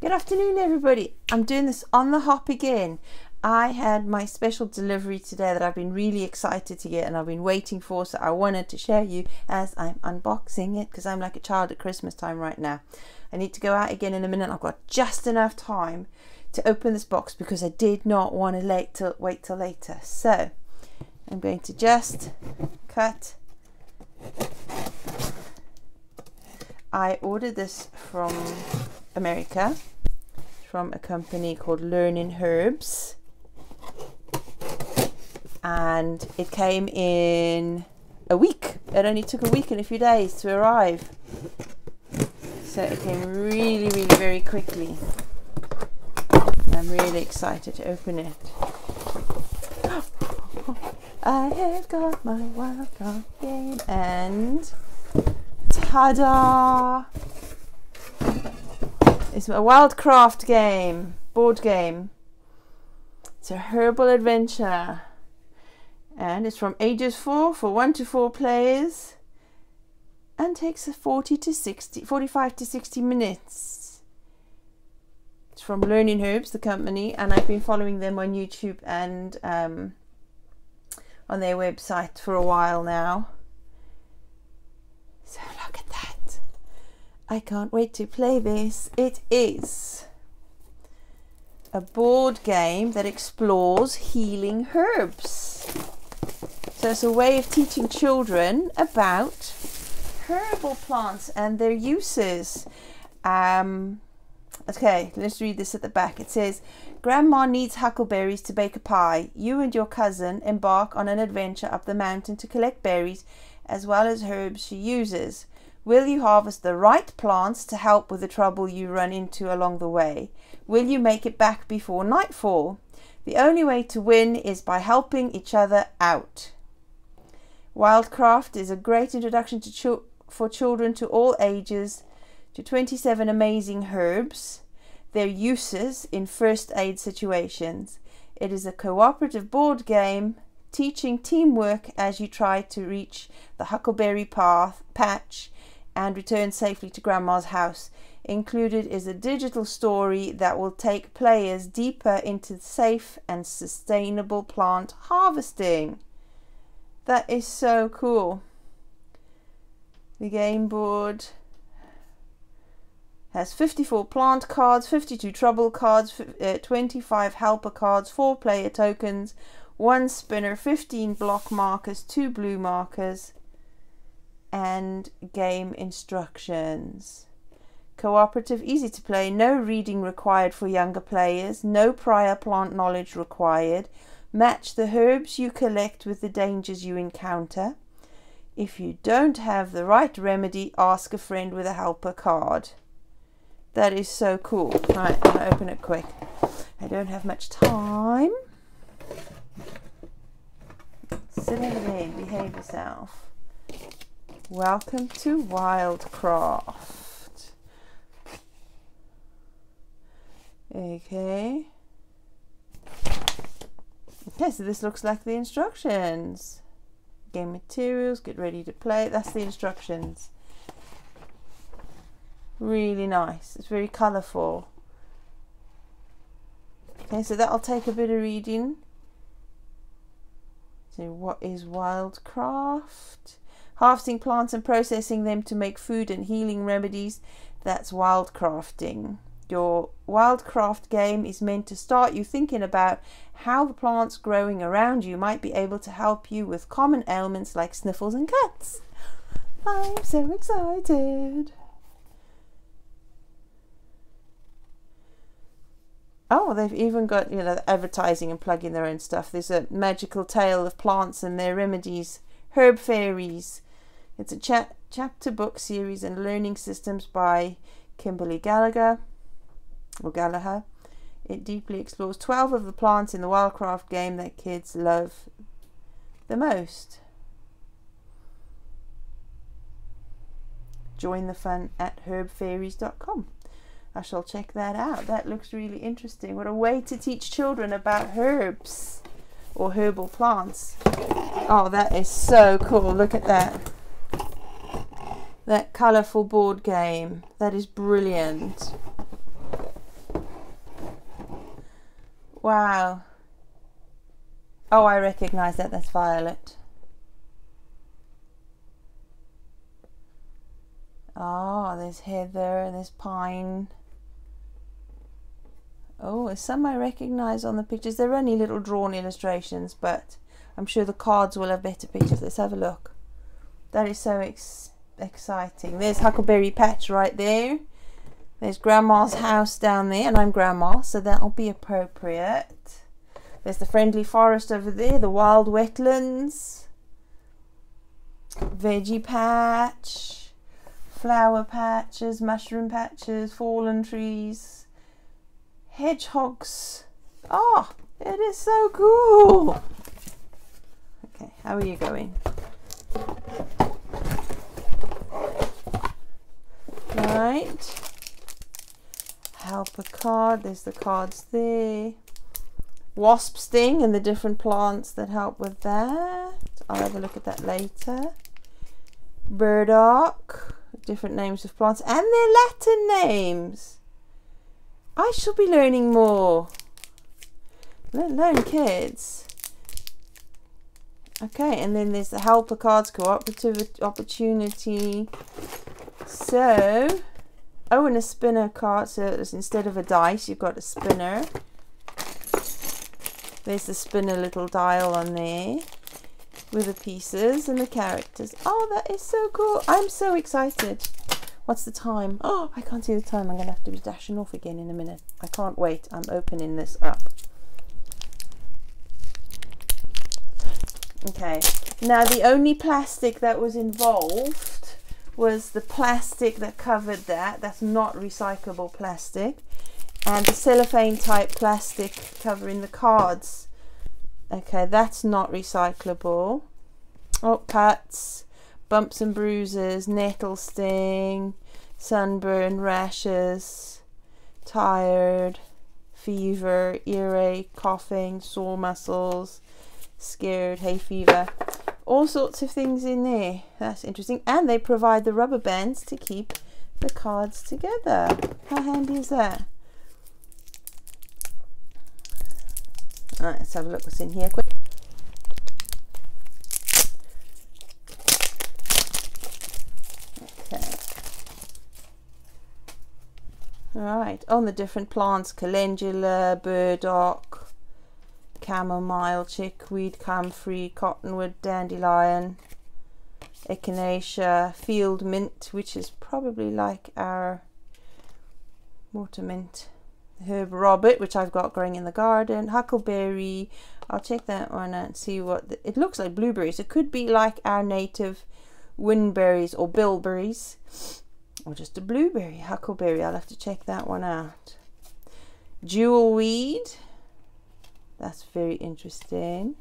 Good afternoon, everybody. I'm doing this on the hop again. I had my special delivery today that I've been really excited to get and I've been waiting for, so I wanted to share you as I'm unboxing it because I'm like a child at Christmas time right now. I need to go out again in a minute. I've got just enough time to open this box because I did not want to late till, wait till later. So I'm going to just cut. I ordered this from America from a company called Learning Herbs and it came in a week. It only took a week and a few days to arrive. So it came really, really very quickly. I'm really excited to open it. I have got my Wildcraft game and ta-da! It's a Wildcraft game, board game. It's a herbal adventure. And it's from ages 4 for 1 to 4 players and takes 40 to 60 45 to 60 minutes. It's from Learning Herbs, the company, and I've been following them on YouTube and um, on their website for a while now. So look at that. I can't wait to play this. It is a board game that explores healing herbs. So it's a way of teaching children about herbal plants and their uses. Um, okay, let's read this at the back. It says, Grandma needs huckleberries to bake a pie. You and your cousin embark on an adventure up the mountain to collect berries as well as herbs she uses. Will you harvest the right plants to help with the trouble you run into along the way? Will you make it back before nightfall? The only way to win is by helping each other out. Wildcraft is a great introduction to ch for children to all ages to 27 amazing herbs, their uses in first aid situations. It is a cooperative board game teaching teamwork as you try to reach the Huckleberry path patch and return safely to Grandma's house. Included is a digital story that will take players deeper into safe and sustainable plant harvesting. That is so cool. The game board has 54 plant cards, 52 trouble cards, uh, 25 helper cards, 4 player tokens, 1 spinner, 15 block markers, 2 blue markers, and game instructions. Cooperative, easy to play, no reading required for younger players, no prior plant knowledge required. Match the herbs you collect with the dangers you encounter. If you don't have the right remedy, ask a friend with a helper card. That is so cool. Right, I'm going to open it quick. I don't have much time. Sit over there and behave yourself. Welcome to Wildcraft. Okay. Okay, so this looks like the instructions. Game materials, get ready to play. That's the instructions. Really nice. It's very colourful. Okay, so that'll take a bit of reading. So what is Wildcraft? Harvesting plants and processing them to make food and healing remedies. That's wildcrafting. Your wildcraft game is meant to start you thinking about how the plants growing around you might be able to help you with common ailments like sniffles and cuts. I'm so excited. Oh, they've even got, you know, advertising and plugging their own stuff. There's a magical tale of plants and their remedies, herb fairies, it's a cha chapter book series and learning systems by Kimberly Gallagher or Gallagher. It deeply explores 12 of the plants in the Wildcraft game that kids love the most. Join the fun at herbfairies.com. I shall check that out. That looks really interesting. What a way to teach children about herbs or herbal plants. Oh, that is so cool. Look at that that colourful board game. That is brilliant. Wow. Oh, I recognize that. That's violet. Oh, there's heather and there's pine. Oh, some I recognize on the pictures. They're only little drawn illustrations, but I'm sure the cards will have better pictures. Let's have a look. That is so ex exciting. There's Huckleberry Patch right there. There's Grandma's house down there, and I'm Grandma, so that'll be appropriate. There's the friendly forest over there, the wild wetlands, veggie patch, flower patches, mushroom patches, fallen trees, hedgehogs. Oh, it is so cool. Okay, how are you going? Right helper card. There's the cards there. Wasp sting and the different plants that help with that. I'll have a look at that later. Burdock, different names of plants and their Latin names. I shall be learning more. Let alone kids. Okay, and then there's the helper cards, cooperative opportunity. So, Oh, and a spinner card. So instead of a dice, you've got a spinner. There's the spinner little dial on there with the pieces and the characters. Oh, that is so cool. I'm so excited. What's the time? Oh, I can't see the time. I'm going to have to be dashing off again in a minute. I can't wait. I'm opening this up. Okay. Now, the only plastic that was involved was the plastic that covered that. That's not recyclable plastic. And the cellophane type plastic covering the cards. Okay, that's not recyclable. Oh, cuts, bumps and bruises, nettle sting, sunburn, rashes, tired, fever, earache, coughing, sore muscles, scared, hay fever all sorts of things in there. That's interesting. And they provide the rubber bands to keep the cards together. How handy is that? Alright, let's have a look what's in here quick. Okay. Alright, on the different plants, calendula, burdock, chamomile, chickweed, comfrey, cottonwood, dandelion, echinacea, field mint, which is probably like our water mint, herb robert, which I've got growing in the garden, huckleberry. I'll check that one out and see what the, it looks like. Blueberries. It could be like our native whinberries or bilberries, or just a blueberry, huckleberry. I'll have to check that one out. Jewel weed that's very interesting.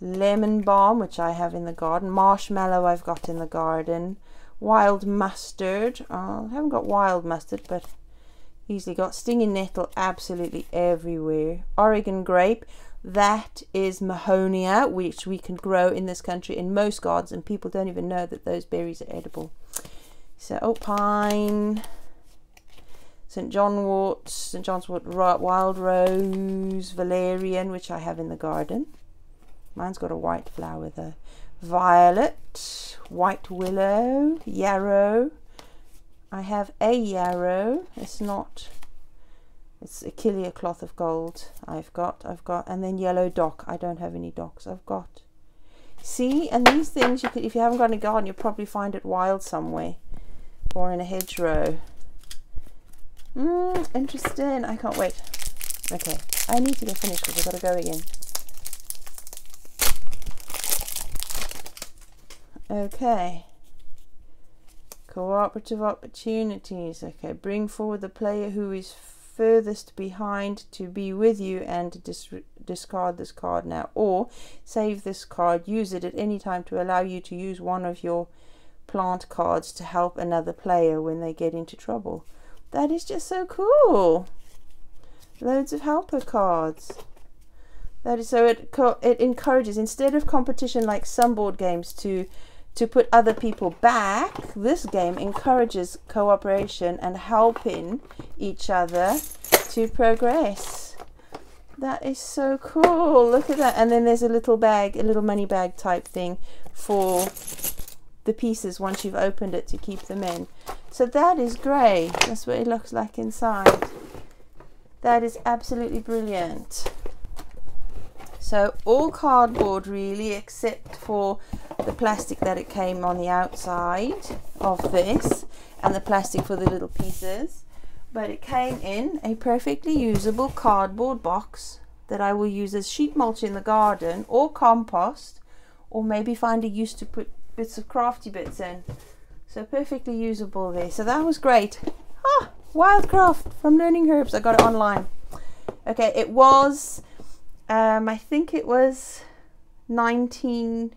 Lemon balm, which I have in the garden. Marshmallow I've got in the garden. Wild mustard. Oh, I haven't got wild mustard, but easily got. Stinging nettle absolutely everywhere. Oregon grape. That is Mahonia, which we can grow in this country in most gardens, and people don't even know that those berries are edible. So, oh, pine. St John wort, St John's wort, wild rose, valerian, which I have in the garden. Mine's got a white flower though. Violet, white willow, yarrow. I have a yarrow. It's not. It's Achillea cloth of gold. I've got. I've got, and then yellow dock. I don't have any docks. I've got. See, and these things you could, if you haven't got a garden, you'll probably find it wild somewhere, or in a hedgerow. Mm, interesting. I can't wait. Okay, I need to get finished because I've got to go again. Okay. Cooperative opportunities. Okay, bring forward the player who is furthest behind to be with you and dis discard this card now. Or save this card, use it at any time to allow you to use one of your plant cards to help another player when they get into trouble. That is just so cool. Loads of helper cards. That is so it it encourages instead of competition like some board games to to put other people back. This game encourages cooperation and helping each other to progress. That is so cool. Look at that. And then there's a little bag, a little money bag type thing for the pieces once you've opened it to keep them in. So that is grey. That's what it looks like inside. That is absolutely brilliant. So all cardboard really except for the plastic that it came on the outside of this and the plastic for the little pieces but it came in a perfectly usable cardboard box that I will use as sheet mulch in the garden or compost or maybe find a use to put bits of crafty bits in. So perfectly usable there. So that was great. Ah, Wildcraft from Learning Herbs. I got it online. Okay, it was, um, I think it was $19.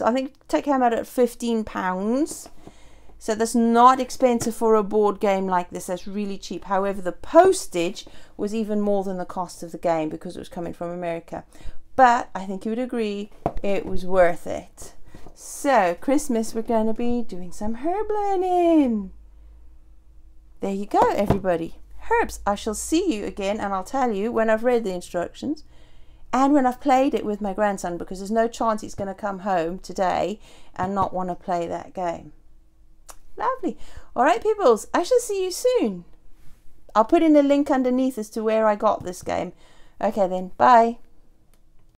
I think it came out at 15 pounds so that's not expensive for a board game like this. That's really cheap. However, the postage was even more than the cost of the game because it was coming from America. But I think you would agree it was worth it. So, Christmas, we're going to be doing some herb learning. There you go, everybody. Herbs. I shall see you again and I'll tell you when I've read the instructions and when I've played it with my grandson because there's no chance he's going to come home today and not want to play that game. Lovely. All right, peoples, I shall see you soon. I'll put in a link underneath as to where I got this game. Okay then, bye.